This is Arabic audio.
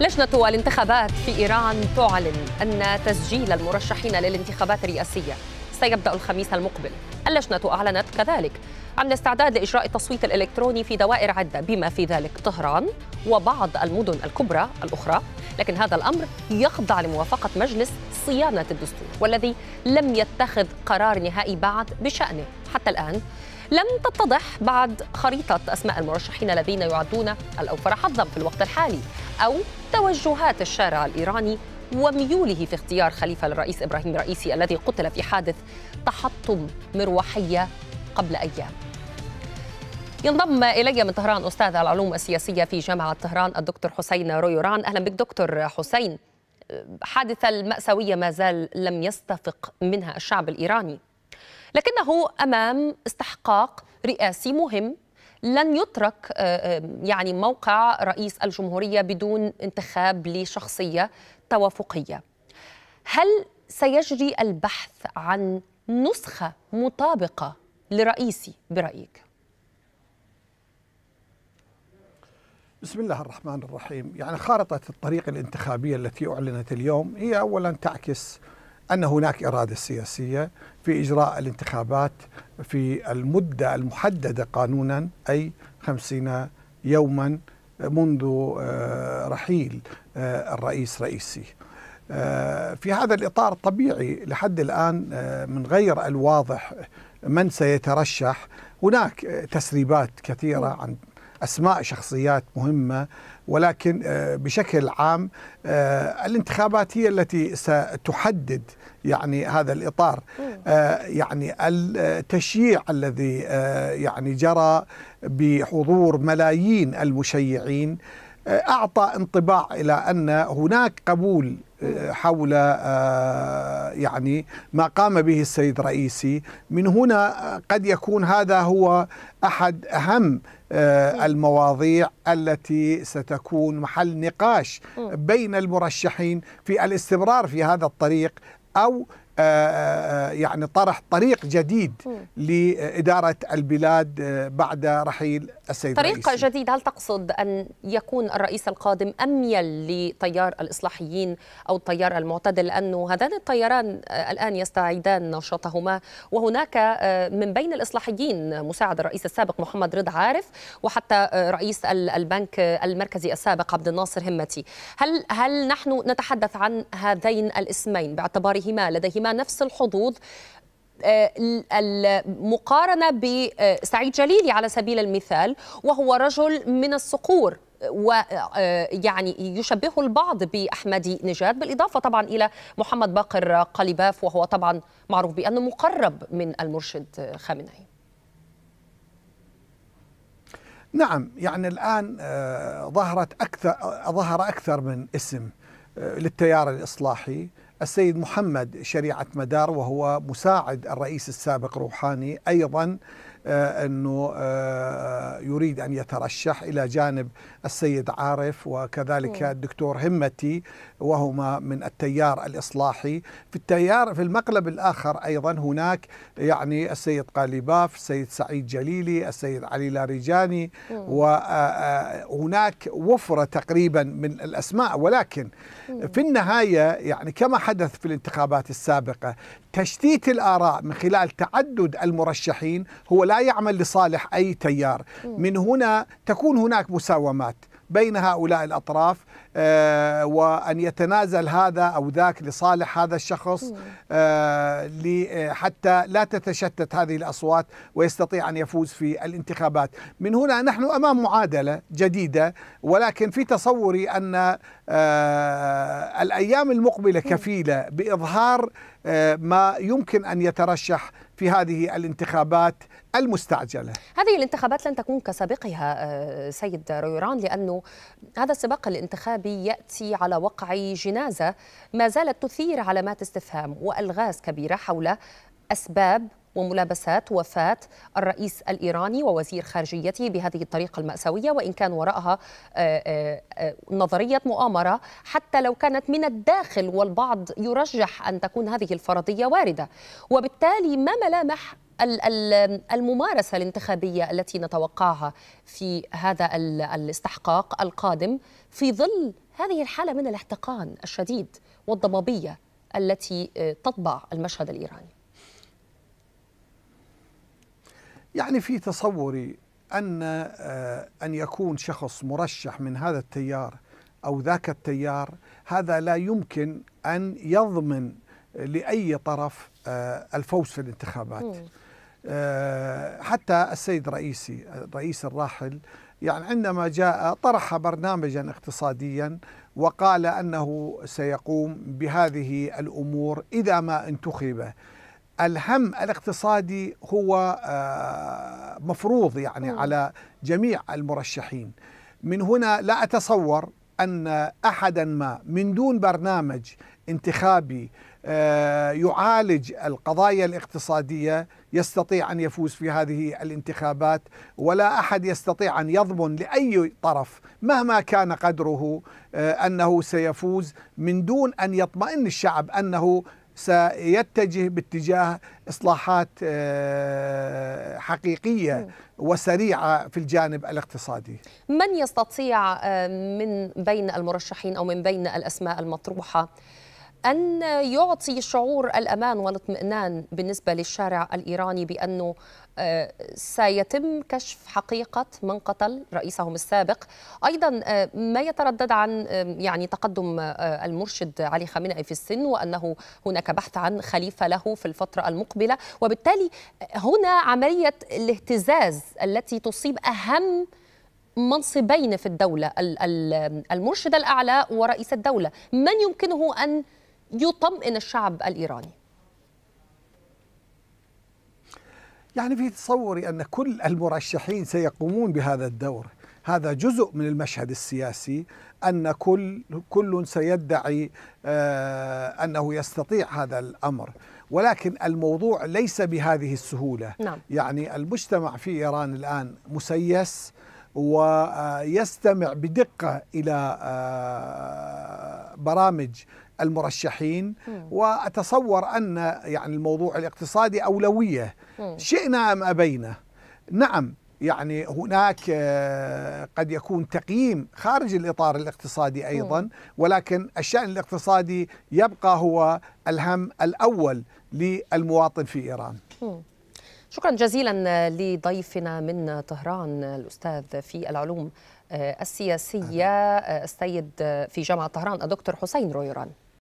لجنة الانتخابات في إيران تعلن أن تسجيل المرشحين للانتخابات الرئاسية سيبدأ الخميس المقبل. اللجنة أعلنت كذلك عن الاستعداد لإجراء التصويت الإلكتروني في دوائر عدة بما في ذلك طهران وبعض المدن الكبرى الأخرى لكن هذا الأمر يخضع لموافقة مجلس صيانة الدستور والذي لم يتخذ قرار نهائي بعد بشأنه. حتى الآن لم تتضح بعد خريطة أسماء المرشحين الذين يعدون الأوفر حظا في الوقت الحالي. أو توجهات الشارع الإيراني وميوله في اختيار خليفة للرئيس إبراهيم رئيسي الذي قتل في حادث تحطم مروحية قبل أيام. ينضم إلي من طهران أستاذ العلوم السياسية في جامعة طهران الدكتور حسين رويوران أهلا بك دكتور حسين. حادثة المأساوية ما زال لم يستفق منها الشعب الإيراني لكنه أمام استحقاق رئاسي مهم لن يترك يعني موقع رئيس الجمهورية بدون انتخاب لشخصية توافقية. هل سيجري البحث عن نسخة مطابقة لرئيسي برأيك؟ بسم الله الرحمن الرحيم، يعني خارطة الطريق الانتخابية التي أعلنت اليوم هي اولا تعكس أن هناك إرادة سياسية في إجراء الانتخابات في المدة المحددة قانونا أي خمسين يوما منذ رحيل الرئيس رئيسي. في هذا الإطار طبيعي لحد الآن من غير الواضح من سيترشح هناك تسريبات كثيرة عن أسماء شخصيات مهمة ولكن بشكل عام الانتخابات هي التي ستحدد يعني هذا الإطار. يعني التشييع الذي يعني جرى بحضور ملايين المشيعين أعطى انطباع إلى أن هناك قبول حول يعني ما قام به السيد رئيسي. من هنا قد يكون هذا هو أحد أهم المواضيع التي ستكون محل نقاش بين المرشحين في الاستمرار في هذا الطريق أو يعني طرح طريق جديد لإدارة البلاد بعد رحيل السيد طريق رئيسي. جديد هل تقصد أن يكون الرئيس القادم أميل لتيار الإصلاحيين أو التيار المعتدل؟ لأنه هذان التياران الآن يستعيدان نشاطهما وهناك من بين الإصلاحيين مساعد الرئيس السابق محمد رضا عارف وحتى رئيس البنك المركزي السابق عبد الناصر همتي. هل هل نحن نتحدث عن هذين الاسمين باعتبارهما لديهما نفس الحظوظ المقارنة بسعيد جليلي على سبيل المثال وهو رجل من الصقور ويعني يشبهه البعض بأحمدي نجاد بالإضافة طبعا إلى محمد باقر قليباف وهو طبعا معروف بأنه مقرب من المرشد خامنئي. نعم يعني الآن ظهرت أكثر ظهر أكثر من اسم للتيار الإصلاحي. السيد محمد شريعة مدار وهو مساعد الرئيس السابق روحاني أيضا أنه يريد أن يترشح إلى جانب السيد عارف وكذلك الدكتور همتي وهما من التيار الإصلاحي. في التيار في المقلب الآخر أيضا هناك يعني السيد قاليباف السيد سعيد جليلي السيد علي لاريجاني وهناك وفرة تقريبا من الأسماء. ولكن في النهاية يعني كما حدث في الانتخابات السابقة تشتيت الآراء من خلال تعدد المرشحين هو لا يعمل لصالح أي تيار. من هنا تكون هناك مساومات بين هؤلاء الأطراف آه وأن يتنازل هذا أو ذاك لصالح هذا الشخص آه حتى لا تتشتت هذه الأصوات ويستطيع أن يفوز في الانتخابات. من هنا نحن أمام معادلة جديدة ولكن في تصوري أن آه الأيام المقبلة كفيلة بإظهار ما يمكن أن يترشح في هذه الانتخابات المستعجلة. هذه الانتخابات لن تكون كسابقها سيد رويران لأنه هذا السباق الانتخابي يأتي على وقع جنازة ما زالت تثير علامات استفهام وألغاز كبيرة حول أسباب وملابسات وفاة الرئيس الإيراني ووزير خارجيته بهذه الطريقة المأساوية وإن كان وراءها نظرية مؤامرة. حتى لو كانت من الداخل والبعض يرجح أن تكون هذه الفرضية واردة. وبالتالي ما ملامح الممارسة الانتخابية التي نتوقعها في هذا الاستحقاق القادم في ظل هذه الحالة من الاحتقان الشديد والضبابية التي تطبع المشهد الإيراني. يعني في تصوري أن أن يكون شخص مرشح من هذا التيار أو ذاك التيار هذا لا يمكن أن يضمن لأي طرف الفوز في الانتخابات. حتى السيد رئيسي الرئيس الراحل يعني عندما جاء طرح برنامجا اقتصاديا وقال أنه سيقوم بهذه الأمور إذا ما انتخب الهم الاقتصادي هو مفروض يعني على جميع المرشحين. من هنا لا أتصور أن احدا ما من دون برنامج انتخابي يعالج القضايا الاقتصادية يستطيع أن يفوز في هذه الانتخابات ولا أحد يستطيع أن يضمن لأي طرف مهما كان قدره أنه سيفوز من ان أن يطمئن الشعب أنه سيتجه باتجاه إصلاحات حقيقية وسريعة في الجانب الاقتصادي. من يستطيع من بين المرشحين أو من بين الأسماء المطروحة أن يعطي شعور الأمان والاطمئنان بالنسبة للشارع الإيراني بأنه سيتم كشف حقيقة من قتل رئيسهم السابق. أيضا ما يتردد عن يعني تقدم المرشد علي خامنئي في السن وأنه هناك بحث عن خليفة له في الفترة المقبلة. وبالتالي هنا عملية الاهتزاز التي تصيب أهم منصبين في الدولة المرشد الأعلى ورئيس الدولة. من يمكنه أن يطمئن الشعب الإيراني. يعني في تصوري أن كل المرشحين سيقومون بهذا الدور. هذا جزء من المشهد السياسي أن كل كل سيدعي آه أنه يستطيع هذا الأمر. ولكن الموضوع ليس بهذه السهولة. نعم. يعني المجتمع في إيران الآن مسيس ويستمع بدقة إلى آه برامج المرشحين وأتصور أن يعني الموضوع الاقتصادي أولوية. شئنا أم أبينا؟ نعم يعني هناك قد يكون تقييم خارج الإطار الاقتصادي أيضا ولكن الشأن الاقتصادي يبقى هو الهم الأول للمواطن في إيران. شكرا جزيلا لضيفنا من طهران الأستاذ في العلوم السياسية السيد في جامعة طهران الدكتور حسين رويران.